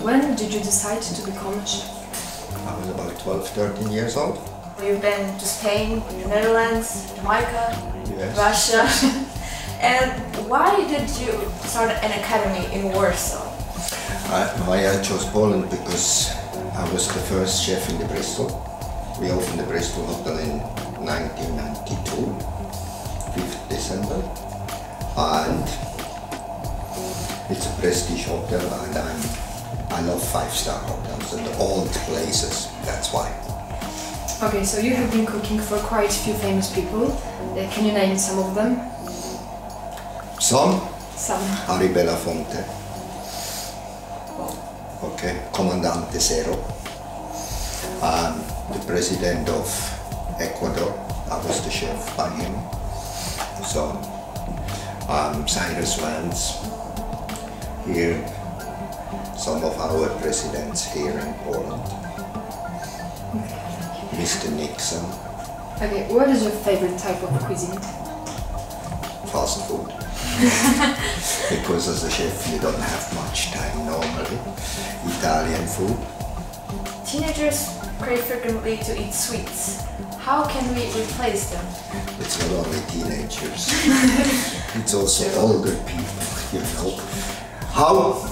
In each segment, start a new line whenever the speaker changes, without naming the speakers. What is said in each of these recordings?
When did you decide to become a chef?
I was about 12, 13 years old.
You've been to Spain, the Netherlands, Jamaica,
Yes.
Russia. and why did you start an academy in Warsaw?
I, why I chose Poland because I was the first chef in the Bristol. We opened the Bristol Hotel in 1992, 5th December. And it's a prestige hotel and I'm, I love five-star hotels and old places, that's why.
Okay, so you have been cooking for quite a few famous people. Uh, can you name some of them?
Some,
Some.
Harry Belafonte. Okay, Comandante Zero. Um, the president of Ecuador, I was the chef by him. So, um, Cyrus Vance. Here, some of our presidents here in Poland. Mr. Nixon,
Okay, what is your favorite type of cuisine?
fast food. because as a chef you don't have much time normally. Italian food.
Teenagers crave frequently to eat sweets. How can we replace them?
It's not only teenagers. it's also older people, you know. How?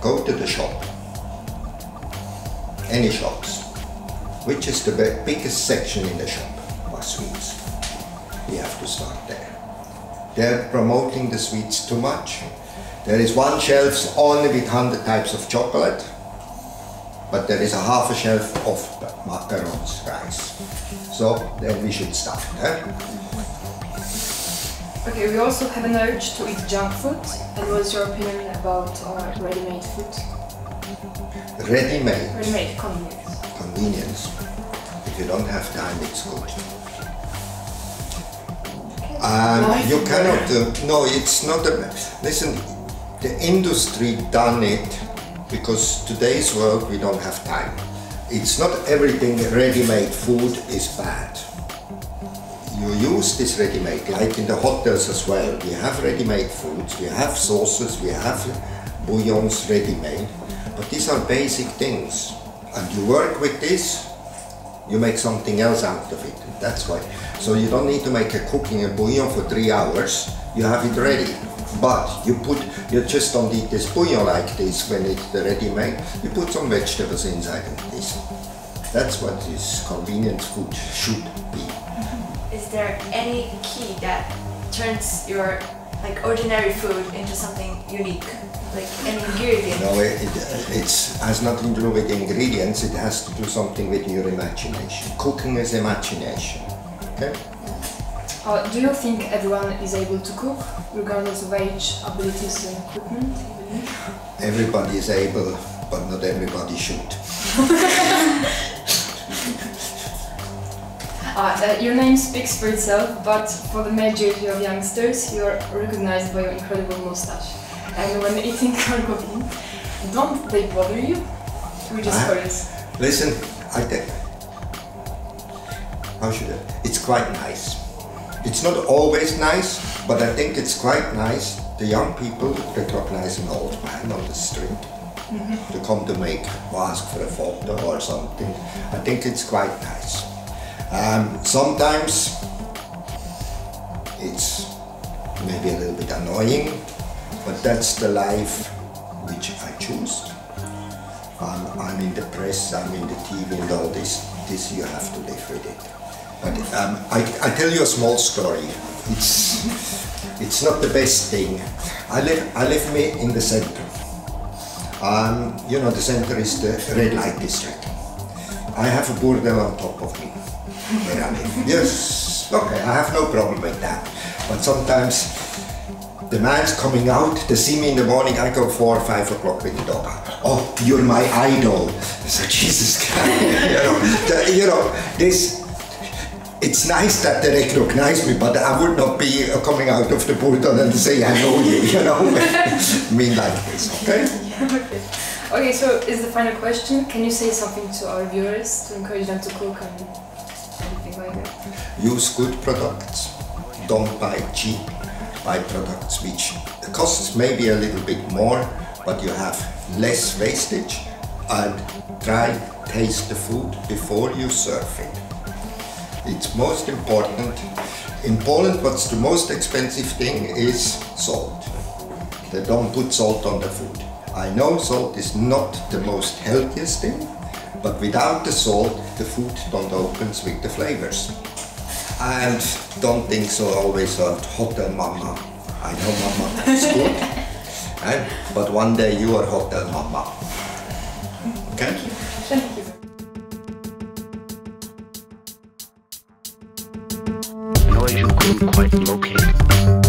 Go to the shop. Any shops. Which is the biggest section in the shop? Are sweets. We have to start there. They're promoting the sweets too much. There is one shelf only with 100 types of chocolate, but there is a half a shelf of macarons, rice. So then we should start. Eh?
Okay, we also have an urge to eat junk food. And what's your opinion about uh, ready-made food?
Ready-made
Ready-made convenience.
convenience. If you don't have time, it's good. Um, you cannot. Uh, no, it's not a. Listen, the industry done it because today's world we don't have time. It's not everything ready-made food is bad. You use this ready-made, like in the hotels as well. We have ready-made foods, we have sauces, we have bouillons ready-made, but these are basic things. And you work with this, you make something else out of it. That's why. So you don't need to make a cooking a bouillon for three hours. You have it ready. But you put, you just don't eat this bouillon like this when it's ready-made. You put some vegetables inside of this. That's what this convenient food should be. Mm-hmm.
Is there any key that turns your like ordinary food into something unique? Like an ingredient?
No, it, it it's, has nothing to do with ingredients. It has to do something with your imagination. Cooking is imagination. Okay.
Uh, do you think everyone is able to cook, regardless of age, abilities, and equipment?
Everybody is able, but not everybody should.
Uh, uh, your name speaks for itself, but for the majority of youngsters, you are recognized by your incredible mustache. And when eating or cooking, don't they bother you? We're just
I-
curious.
Listen, I think. How should I? It's quite nice. It's not always nice, but I think it's quite nice. The young people recognize an old man on the street to come to make or ask for a photo or something. I think it's quite nice. Um, sometimes it's maybe a little bit annoying, but that's the life which I choose. I'm, I'm in the press, I'm in the TV and all this, this you have to live with it. Um, I, I tell you a small story. It's, it's not the best thing. I live, I live me in the center. Um, you know, the center is the red light district. I have a bordel on top of me where I live. Yes, okay, I have no problem with that. But sometimes the man's coming out, they see me in the morning, I go four or five o'clock with the dog. Oh, you're my idol. Said, Jesus Christ. you know, the- you know, this, it's nice that they recognize me, but I would not be uh, coming out of the bordel and say I know you, you know. mean like this, okay?
okay. Okay, so is the final question. Can you say something to our viewers to encourage them to cook and everything avoid it?
use good products. Don't buy cheap. Buy products which costs maybe a little bit more, but you have less wastage. And try taste the food before you serve it. It's most important. In Poland, what's the most expensive thing is salt. They don't put salt on the food. I know salt is not the most healthiest thing, but without the salt, the food don't opens with the flavors. And don't think so always of hotel mama. I know mama is good, and, but one day you are hotel mama. Okay?
noise you
couldn't quite locate.